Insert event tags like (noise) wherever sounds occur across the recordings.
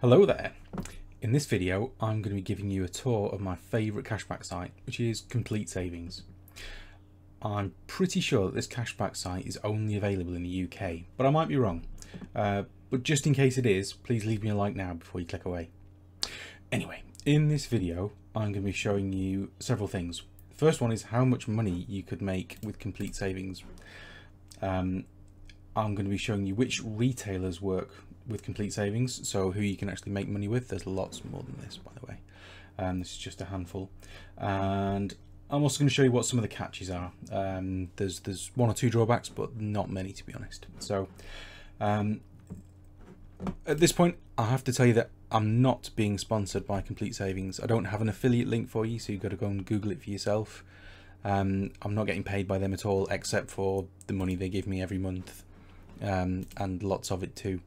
Hello there. In this video, I'm going to be giving you a tour of my favourite cashback site, which is Complete Savings. I'm pretty sure that this cashback site is only available in the UK, but I might be wrong. Uh, but just in case it is, please leave me a like now before you click away. Anyway, in this video, I'm going to be showing you several things. First one is how much money you could make with Complete Savings. Um, I'm going to be showing you which retailers work with complete savings, so who you can actually make money with. There's lots more than this, by the way. Um, this is just a handful. And I'm also going to show you what some of the catches are. Um, there's there's one or two drawbacks, but not many to be honest. So um, at this point, I have to tell you that I'm not being sponsored by Complete Savings. I don't have an affiliate link for you, so you've got to go and Google it for yourself. Um, I'm not getting paid by them at all, except for the money they give me every month, um, and lots of it too.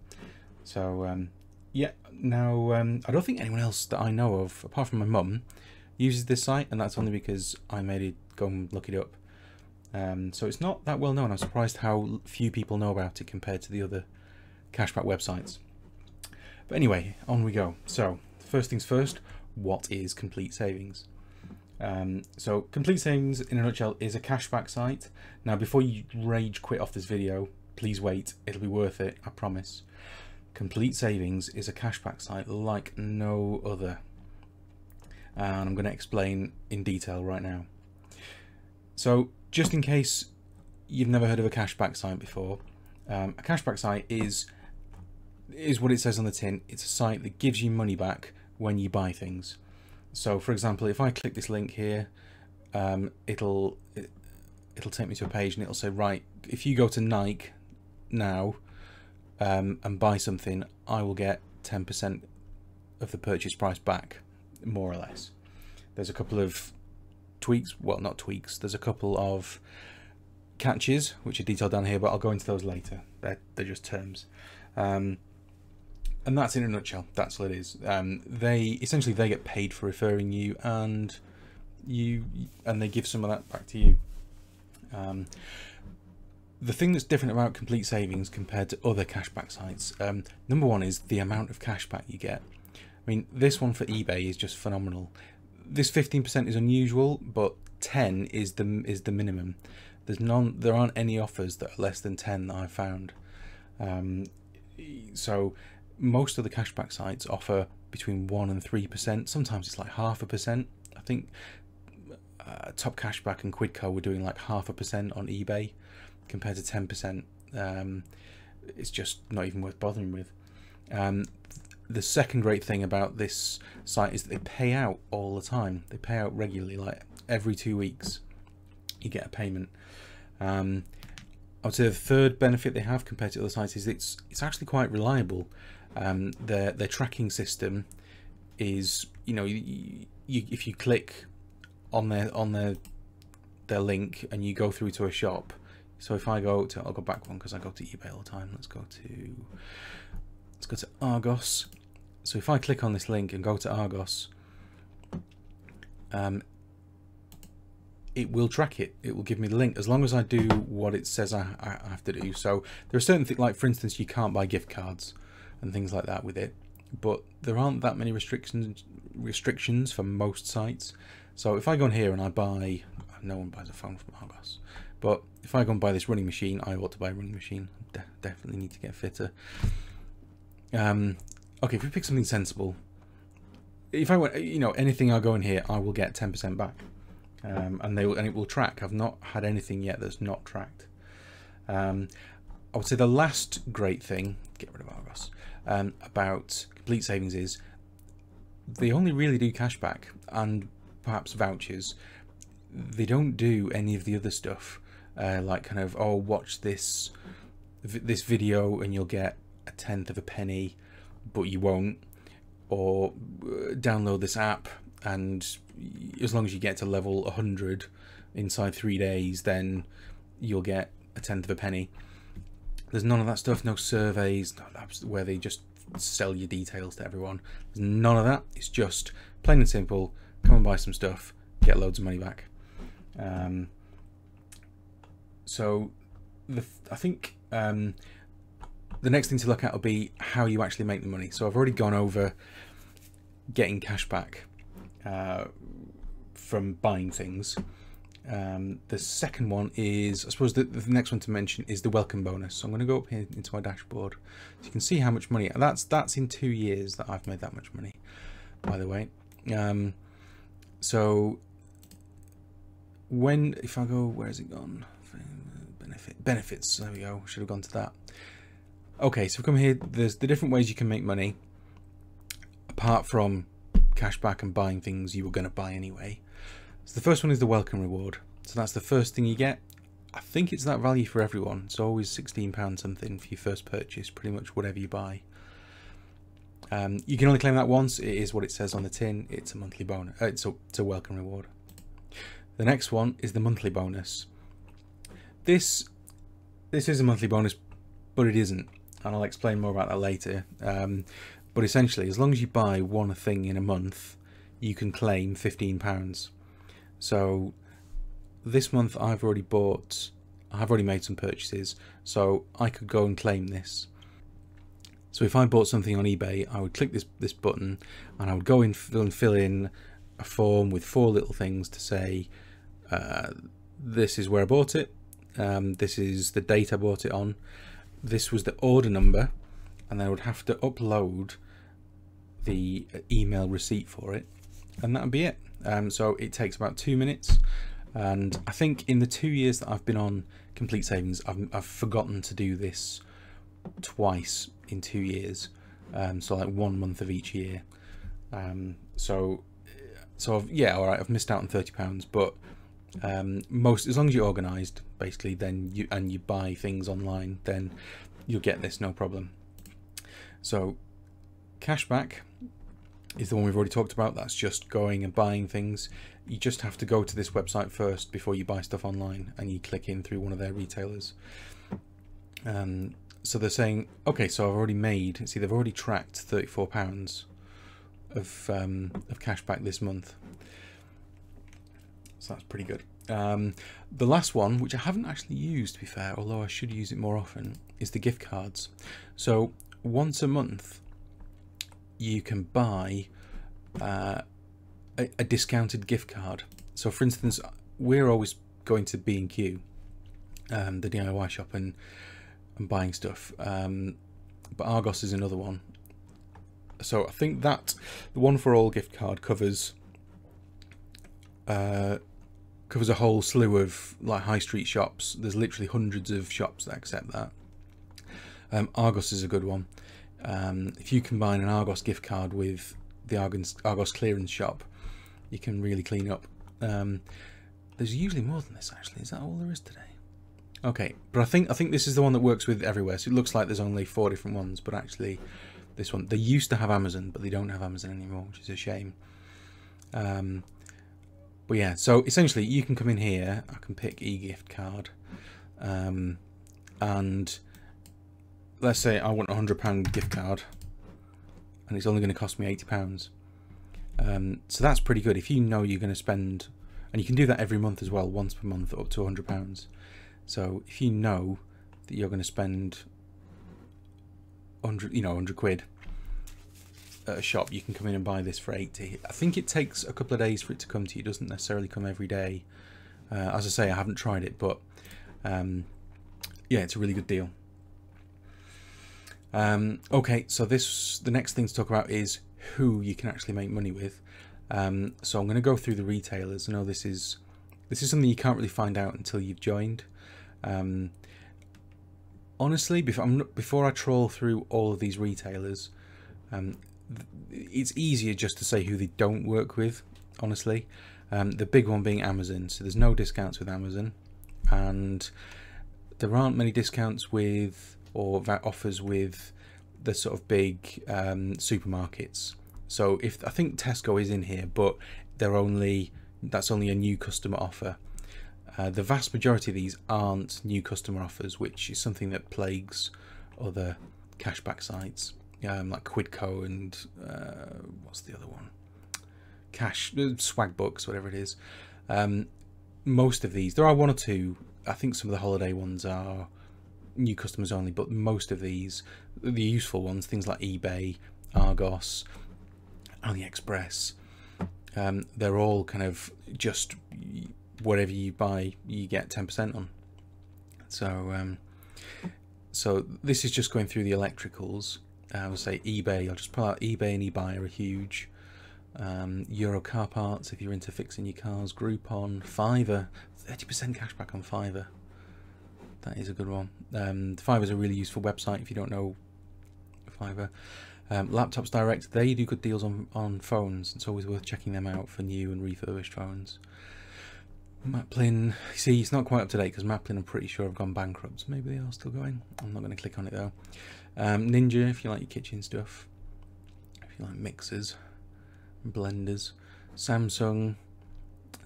So um, yeah, now um, I don't think anyone else that I know of, apart from my mum, uses this site, and that's only because I made it go and look it up. Um, so it's not that well known. I'm surprised how few people know about it compared to the other cashback websites. But anyway, on we go. So first things first, what is Complete Savings? Um, so Complete Savings, in a nutshell, is a cashback site. Now, before you rage quit off this video, please wait. It'll be worth it, I promise. Complete Savings is a cashback site like no other. And I'm going to explain in detail right now. So just in case you've never heard of a cashback site before, um, a cashback site is is what it says on the tin. It's a site that gives you money back when you buy things. So for example, if I click this link here, um, it'll it, it'll take me to a page and it'll say, right, if you go to Nike now, um, and buy something, I will get 10% of the purchase price back, more or less. There's a couple of tweaks, well, not tweaks, there's a couple of catches, which are detailed down here, but I'll go into those later. They're, they're just terms. Um, and that's in a nutshell. That's what it is. Um, they essentially they get paid for referring you, and you and they give some of that back to you. Um, the thing that's different about complete savings compared to other cashback sites um, number one is the amount of cashback you get. I mean this one for ebay is just phenomenal. This 15% is unusual but 10 is the is the minimum. There's none there aren't any offers that are less than 10 that i've found. Um, so most of the cashback sites offer between 1 and 3% sometimes it's like half a percent. I think uh, top cashback and quidco were doing like half a percent on ebay compared to 10%, um, it's just not even worth bothering with. Um, the second great thing about this site is that they pay out all the time. They pay out regularly, like every two weeks, you get a payment. Um, I would say the third benefit they have compared to other sites is it's it's actually quite reliable. Um, their their tracking system is you know you, you, if you click on their on their their link and you go through to a shop, so if I go to, I'll go back one because I go to eBay all the time. Let's go to, let's go to Argos. So if I click on this link and go to Argos, um, it will track it. It will give me the link as long as I do what it says I, I have to do. So there are certain things, like for instance, you can't buy gift cards and things like that with it, but there aren't that many restrictions restrictions for most sites. So if I go in here and I buy, no one buys a phone from Argos. But if I go and buy this running machine, I ought to buy a running machine. De definitely need to get fitter. Um, okay, if we pick something sensible, if I want, you know, anything I go in here, I will get 10% back. Um, and they will, and it will track. I've not had anything yet that's not tracked. Um, I would say the last great thing, get rid of Argos, um, about complete savings is they only really do cashback and perhaps vouchers. They don't do any of the other stuff uh, like kind of oh watch this this video and you'll get a tenth of a penny but you won't or uh, download this app and as long as you get to level 100 inside three days then you'll get a tenth of a penny. There's none of that stuff no surveys no labs where they just sell your details to everyone. There's none of that. It's just plain and simple come and buy some stuff get loads of money back. Um, so the I think um, the next thing to look at will be how you actually make the money. So I've already gone over getting cash back uh, from buying things. Um, the second one is, I suppose the, the, next one to mention is the welcome bonus. So I'm going to go up here into my dashboard so you can see how much money, that's that's in two years that I've made that much money, by the way. Um, so when, if I go, where has it gone? Benefit, benefits, there we go, should have gone to that. Okay, so come here, there's the different ways you can make money, apart from cashback and buying things you were going to buy anyway. So the first one is the welcome reward. So that's the first thing you get. I think it's that value for everyone. It's always £16 something for your first purchase, pretty much whatever you buy. Um, you can only claim that once. It is what it says on the tin. It's a monthly bonus. Uh, it's, a, it's a welcome reward. The next one is the monthly bonus. This this is a monthly bonus, but it isn't, and I'll explain more about that later. Um, but essentially, as long as you buy one thing in a month, you can claim £15. So this month I've already bought, I've already made some purchases, so I could go and claim this. So if I bought something on eBay, I would click this, this button and I would go in and fill in a form with four little things to say, uh, this is where I bought it, um, this is the date I bought it on, this was the order number, and I would have to upload the email receipt for it, and that would be it. Um, so it takes about two minutes. And I think in the two years that I've been on Complete Savings, I've, I've forgotten to do this twice in two years. Um, so like one month of each year. Um, so, so I've, yeah, all right, I've missed out on thirty pounds, but um, most as long as you're organised, basically, then you and you buy things online, then you'll get this no problem. So, cashback is the one we've already talked about. That's just going and buying things. You just have to go to this website first before you buy stuff online and you click in through one of their retailers. Um, so they're saying, okay, so I've already made, see, they've already tracked £34 of, um, of cash back this month. So that's pretty good. Um, the last one, which I haven't actually used to be fair, although I should use it more often, is the gift cards. So once a month, you can buy uh, a, a, discounted gift card. So, for instance, we're always going to B and Q, um, the DIY shop, and and buying stuff. Um, but Argos is another one. So I think that the one for all gift card covers uh, covers a whole slew of like high street shops. There's literally hundreds of shops that accept that. Um, Argos is a good one. Um, if you combine an Argos gift card with the Argos, Argos clearance shop, you can really clean up. Um, there's usually more than this actually. Is that all there is today? Okay, but I think I think this is the one that works with everywhere. So it looks like there's only four different ones, but actually, this one they used to have Amazon, but they don't have Amazon anymore, which is a shame. Um, but yeah, so essentially you can come in here. I can pick e-gift card, um, and let's say I want a hundred pound gift card and it's only going to cost me 80 pounds um, so that's pretty good if you know you're going to spend and you can do that every month as well once per month up to 100 pounds so if you know that you're going to spend 100 you know 100 quid at a shop you can come in and buy this for 80 I think it takes a couple of days for it to come to you it doesn't necessarily come every day uh, as I say I haven't tried it but um, yeah it's a really good deal um, okay, so this the next thing to talk about is who you can actually make money with. Um, so I'm going to go through the retailers. I know this is this is something you can't really find out until you've joined. Um, honestly, before before I trawl through all of these retailers, um, it's easier just to say who they don't work with. Honestly, um, the big one being Amazon. So there's no discounts with Amazon, and there aren't many discounts with or that offers with the sort of big um, supermarkets. So if I think Tesco is in here, but they're only that's only a new customer offer. Uh, the vast majority of these aren't new customer offers, which is something that plagues other cashback sites um, like Quidco and uh, what's the other one? Cash uh, Swagbucks, whatever it is. Um, most of these, there are one or two. I think some of the holiday ones are new customers only, but most of these, the useful ones, things like eBay, Argos, AliExpress, um, they're all kind of just whatever you buy, you get 10% on. So, um, so this is just going through the electricals. I would say eBay. I'll just pull out eBay and eBay are huge. Um, Euro car parts if you're into fixing your cars. Groupon, Fiverr, 30% cashback on Fiverr. That is a good one. Um, Fiverr is a really useful website if you don't know Fiverr. Um, Laptops Direct, they do good deals on, on phones. It's always worth checking them out for new and refurbished phones. Maplin, see, it's not quite up to date because Maplin, I'm pretty sure, have gone bankrupt. Maybe they are still going. I'm not going to click on it though. Um, Ninja, if you like your kitchen stuff. If you like mixers, blenders. Samsung.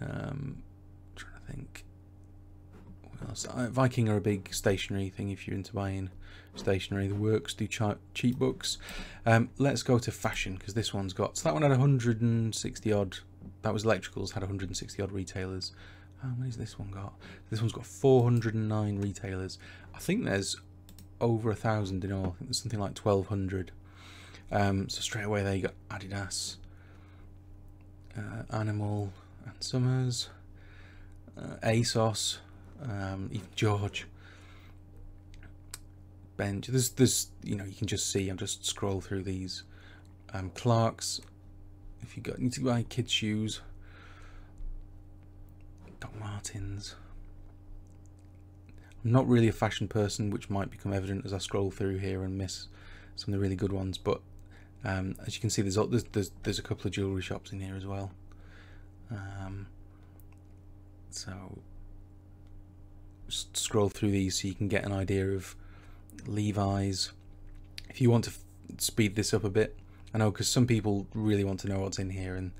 Um, trying to think. What else? Uh, Viking are a big stationery thing if you're into buying stationery. The works do cheap books. Um, let's go to fashion because this one's got. So that one had 160 odd. That was electricals, had 160 odd retailers. How many's this one got? This one's got 409 retailers. I think there's over a thousand in all. I think there's something like 1200. Um, so straight away there you got Adidas, uh, Animal, Ann Summers, uh, ASOS, um, even George. Bench. There's, there's, you know, you can just see. I'll just scroll through these. Um, Clark's. If you got need to buy kids' shoes. Doc Martens. Not really a fashion person, which might become evident as I scroll through here and miss some of the really good ones. But um, as you can see, there's, there's there's there's a couple of jewelry shops in here as well. Um, so just scroll through these so you can get an idea of Levi's. If you want to speed this up a bit, I know because some people really want to know what's in here and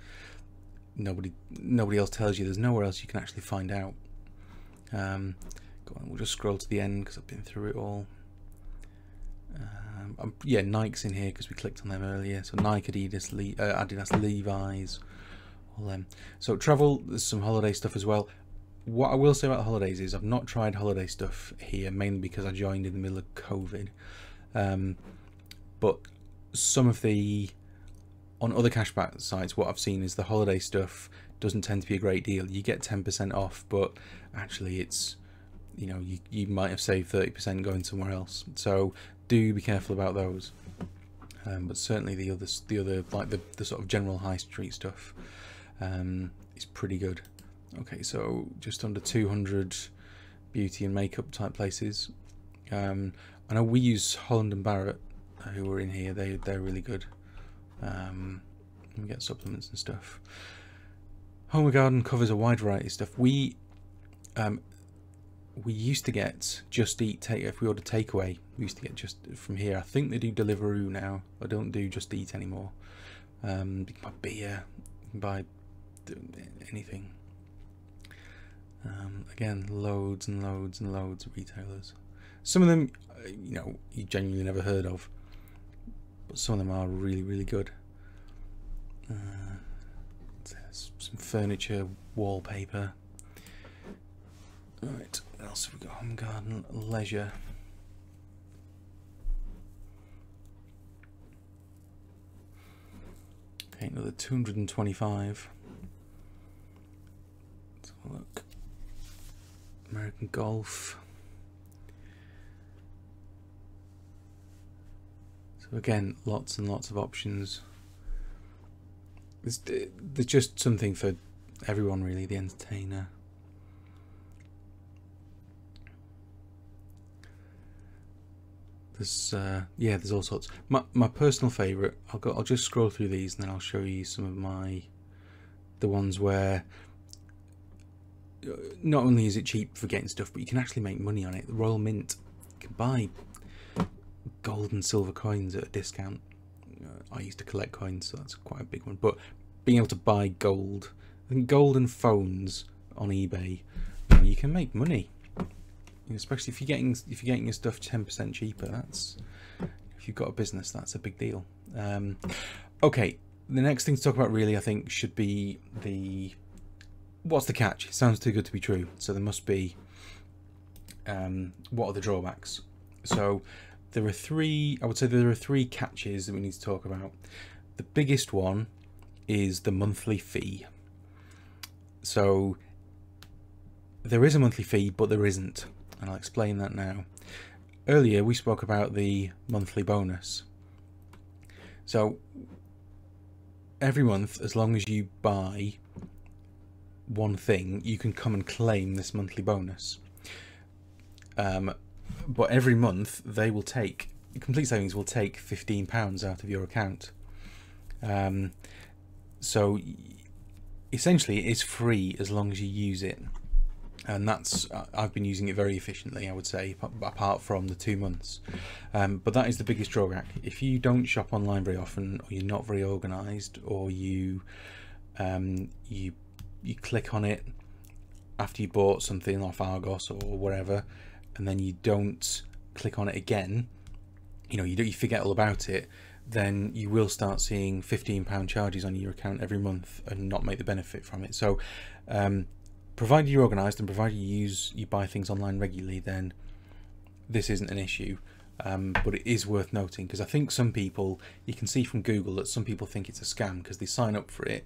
nobody nobody else tells you. There's nowhere else you can actually find out. Um, go on, we'll just scroll to the end because I've been through it all. Um, yeah, Nike's in here because we clicked on them earlier. So Nike, Adidas, Le uh, Adidas, Levi's, all them. So travel, there's some holiday stuff as well. What I will say about the holidays is I've not tried holiday stuff here, mainly because I joined in the middle of COVID. Um, but some of the on other cashback sites, what I've seen is the holiday stuff doesn't tend to be a great deal. You get 10% off, but actually it's, you know, you, you might have saved 30% going somewhere else. So do be careful about those. Um, but certainly the other, the other like the, the sort of general high street stuff um, is pretty good. Okay, so just under 200 beauty and makeup type places. Um, I know we use Holland and Barrett, uh, who are in here. They they're really good. Um, we get supplements and stuff. Home and Garden covers a wide variety of stuff. We um, we used to get Just Eat take if we order takeaway. We used to get just from here. I think they do Deliveroo now. I don't do Just Eat anymore. Um, you can buy beer, buy anything. Um, again, loads and loads and loads of retailers. Some of them, uh, you know, you genuinely never heard of, but some of them are really, really good. Uh, some furniture, wallpaper. Right, what else have we got? Home garden, leisure. Okay, another 225. Let's have a look. American Golf. So again, lots and lots of options. There's, there's just something for everyone really, the entertainer. There's uh, yeah, there's all sorts. My my personal favourite. I'll go. I'll just scroll through these and then I'll show you some of my the ones where uh, not only is it cheap for getting stuff, but you can actually make money on it. The Royal Mint, you can buy gold and silver coins at a discount. Uh, I used to collect coins, so that's quite a big one. But being able to buy gold, and gold and phones on eBay, you can make money. Especially if you're getting if you're getting your stuff ten percent cheaper. That's if you've got a business, that's a big deal. Um, okay, the next thing to talk about really, I think, should be the what's the catch? It sounds too good to be true. So there must be um, what are the drawbacks? So there are three, I would say there are three catches that we need to talk about. The biggest one is the monthly fee. So there is a monthly fee, but there isn't. And I'll explain that now. Earlier we spoke about the monthly bonus. So every month, as long as you buy one thing, you can come and claim this monthly bonus. Um, but every month they will take complete savings will take 15 pounds out of your account um, so essentially it's free as long as you use it and that's I've been using it very efficiently I would say apart from the two months. Um, but that is the biggest drawback. If you don't shop online very often or you're not very organized or you um, you you click on it after you bought something off Argos or whatever and then you don't click on it again you know you, you forget all about it then you will start seeing 15 pound charges on your account every month and not make the benefit from it. So um, provided you're organized and provided you use you buy things online regularly then this isn't an issue. Um, but it is worth noting because I think some people you can see from Google that some people think it's a scam because they sign up for it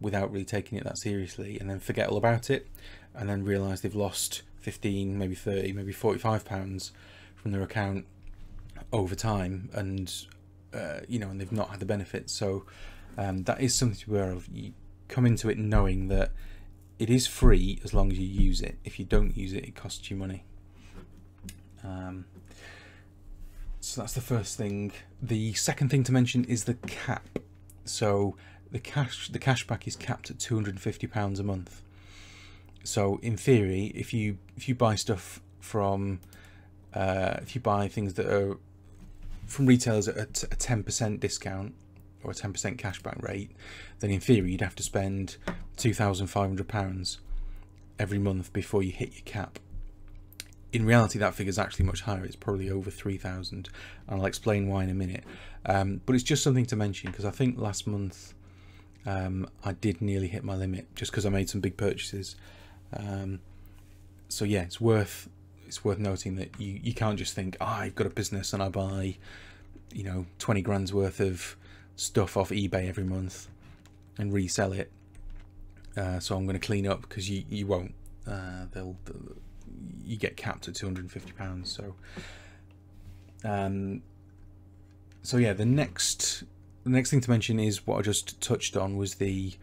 without really taking it that seriously and then forget all about it and then realize they've lost 15 maybe 30 maybe 45 pounds from their account over time and uh, you know and they've not had the benefits. So um, that is something to be aware of. You come into it knowing that it is free as long as you use it. If you don't use it it costs you money. Um, so that's the first thing. The second thing to mention is the cap. So the cash the cashback is capped at 250 pounds a month. So in theory, if you if you buy stuff from uh, if you buy things that are from retailers at a ten percent discount or a ten percent cashback rate, then in theory you'd have to spend two thousand five hundred pounds every month before you hit your cap. In reality, that figure is actually much higher. It's probably over 3,000. And I'll explain why in a minute. Um, but it's just something to mention because I think last month um, I did nearly hit my limit just because I made some big purchases. Um, so yeah, it's worth it's worth noting that you, you can't just think, oh, I've got a business and I buy, you know, 20 grand's worth of stuff off eBay every month and resell it. Uh, so I'm going to clean up because you, you won't. Uh, they'll, they'll, you get capped at 250 pounds. So, um, so yeah, the next the next thing to mention is what I just touched on was the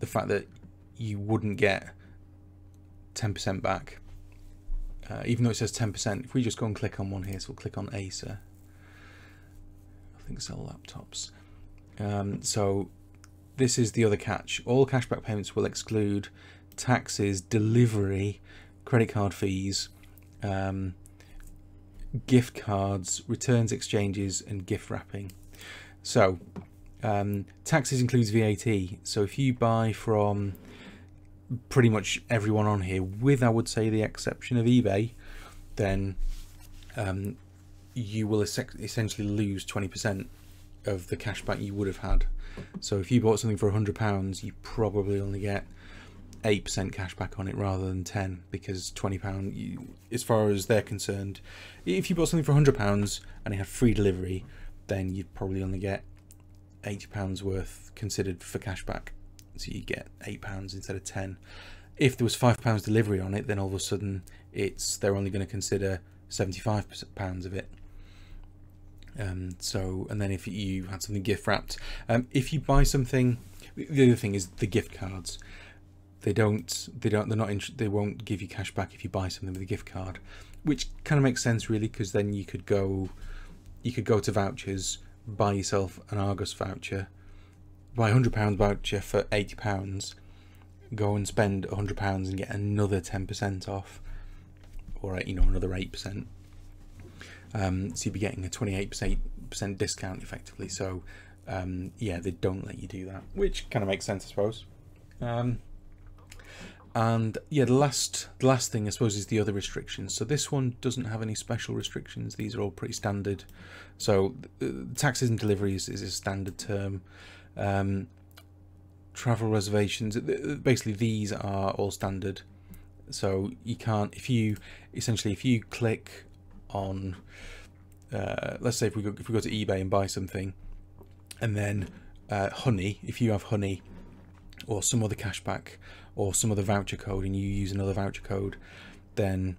the fact that you wouldn't get 10% back. Uh, even though it says 10%, if we just go and click on one here, so we'll click on Acer. I think sell laptops. Um, so this is the other catch. All cashback payments will exclude taxes, delivery, credit card fees, um, gift cards, returns exchanges, and gift wrapping. So um, taxes includes VAT. So if you buy from pretty much everyone on here, with I would say the exception of eBay, then um, you will essentially lose 20% of the cashback you would have had. So if you bought something for £100, you probably only get 8% cashback on it rather than 10 because £20, you, as far as they're concerned, if you bought something for £100 and it had free delivery, then you'd probably only get £80 worth considered for cashback so you get eight pounds instead of ten. If there was five pounds delivery on it, then all of a sudden it's they're only going to consider seventy-five pounds of it. Um, so, and then if you had something gift wrapped, um, if you buy something, the other thing is the gift cards. They don't, they don't, they're not, they won't give you cash back if you buy something with a gift card, which kind of makes sense really, because then you could go, you could go to vouchers, buy yourself an Argos voucher, buy a hundred pounds voucher for eighty pounds, go and spend a hundred pounds and get another ten percent off, or you know another eight percent. Um, so you'd be getting a twenty-eight percent discount effectively. So um, yeah, they don't let you do that, which kind of makes sense, I suppose. Um, and yeah, the last the last thing I suppose is the other restrictions. So this one doesn't have any special restrictions. These are all pretty standard. So uh, taxes and deliveries is a standard term. Um, travel reservations, basically these are all standard. So you can't, if you, essentially if you click on, uh, let's say if we go if we go to eBay and buy something, and then uh, honey, if you have honey or some other cashback or some other voucher code and you use another voucher code, then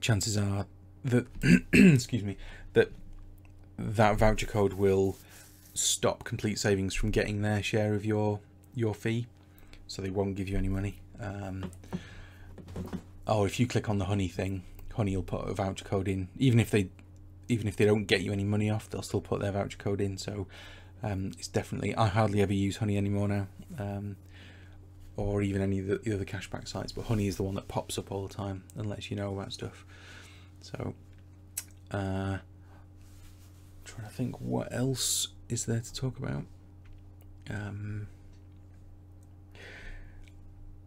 chances are that (clears throat) excuse me that that voucher code will stop complete savings from getting their share of your your fee. So they won't give you any money. Um, oh if you click on the honey thing honey will put a voucher code in. Even if they even if they don't get you any money off they'll still put their voucher code in. So um, it's definitely I hardly ever use honey anymore now um, or even any of the, the other cashback sites but honey is the one that pops up all the time and lets you know about stuff. So uh, trying to think what else is there to talk about. Um,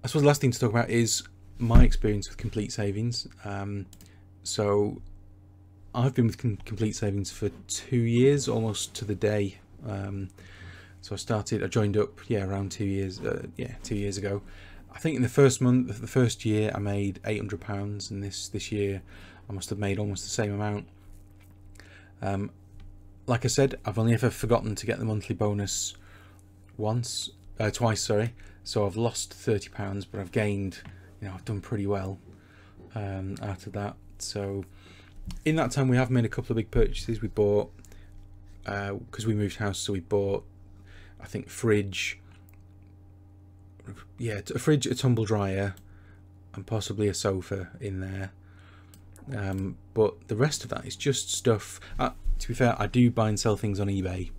I suppose the last thing to talk about is my experience with complete savings. Um, so I've been with Com complete savings for two years, almost to the day. Um, so I started, I joined up, yeah, around two years, uh, yeah, two years ago. I think in the first month, the first year, I made eight hundred pounds, and this this year, I must have made almost the same amount. Um, like I said, I've only ever forgotten to get the monthly bonus once, uh, twice, sorry. So I've lost thirty pounds, but I've gained. You know, I've done pretty well um, out of that. So in that time, we have made a couple of big purchases. We bought because uh, we moved house, so we bought I think fridge. Yeah, a fridge, a tumble dryer, and possibly a sofa in there. Um, but the rest of that is just stuff. Uh, to be fair, I do buy and sell things on eBay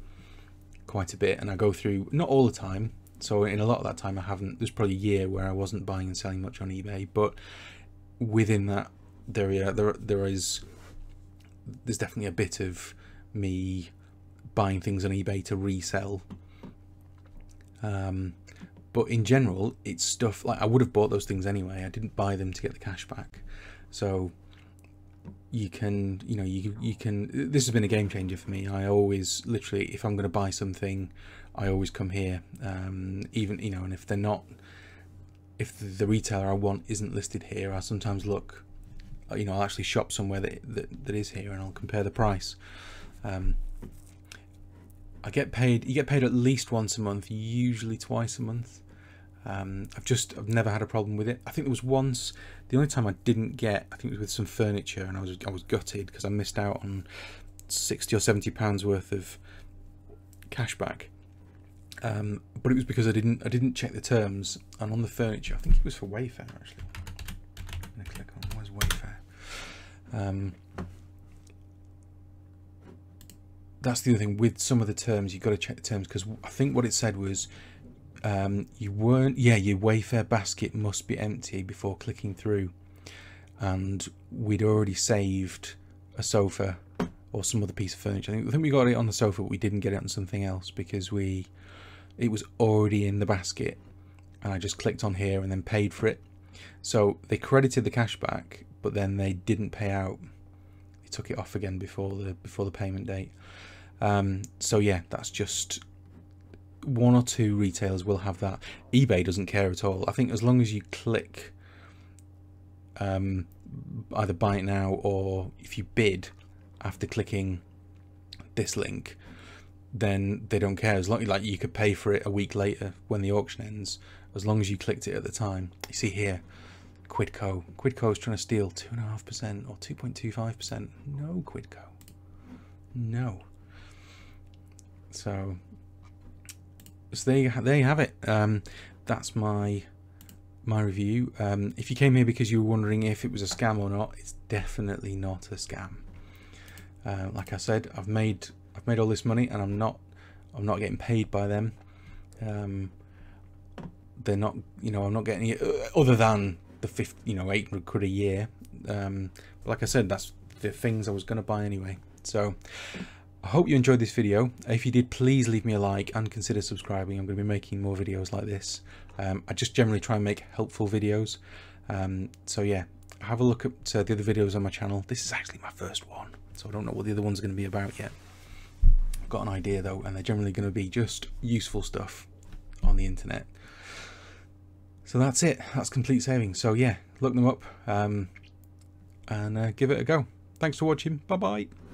quite a bit, and I go through not all the time so in a lot of that time, I haven't. There's probably a year where I wasn't buying and selling much on eBay, but within that, there yeah, there there is there's definitely a bit of me buying things on eBay to resell. Um, but in general, it's stuff like I would have bought those things anyway. I didn't buy them to get the cash back, so you can you know you you can. This has been a game changer for me. I always literally, if I'm going to buy something I always come here, um, even you know, and if they're not, if the, retailer I want isn't listed here, I sometimes look, you know, I'll actually shop somewhere that that, that is here, and I'll compare the price. Um, I get paid. You get paid at least once a month, usually twice a month. Um, I've just I've never had a problem with it. I think there was once the only time I didn't get I think it was with some furniture and I was I was gutted because I missed out on sixty or seventy pounds worth of cashback um, but it was because I didn't I didn't check the terms and on the furniture I think it was for Wayfair actually. I'm gonna click on where's Wayfair. Um, that's the other thing with some of the terms you've got to check the terms because I think what it said was um, you weren't yeah your Wayfair basket must be empty before clicking through and we'd already saved a sofa or some other piece of furniture. I think, I think we got it on the sofa, but we didn't get it on something else because we it was already in the basket and I just clicked on here and then paid for it. So they credited the cash back, but then they didn't pay out. They took it off again before the before the payment date. Um, so yeah, that's just one or two retailers will have that. eBay doesn't care at all. I think as long as you click um, either buy it now or if you bid after clicking this link, then they don't care. As long like you could pay for it a week later when the auction ends, as long as you clicked it at the time. You see here, Quidco. Quidco is trying to steal two and a half percent or two point two five percent. No, Quidco. No. So, so there you, there you have it. Um, that's my my review. Um, if you came here because you were wondering if it was a scam or not, it's definitely not a scam. Uh, like I said, I've made I've made all this money and I'm not I'm not getting paid by them. Um, they're not, you know, I'm not getting uh, other than the fifth, you know, 800 quid a year. Um, like I said, that's the things I was going to buy anyway. So I hope you enjoyed this video. If you did, please leave me a like and consider subscribing. I'm going to be making more videos like this. Um, I just generally try and make helpful videos. Um, so yeah, have a look at uh, the other videos on my channel. This is actually my first one, so I don't know what the other one's are going to be about yet. Got an idea though, and they're generally going to be just useful stuff on the internet. So that's it. That's complete savings. So yeah, look them up um, and uh, give it a go. Thanks for watching. Bye bye.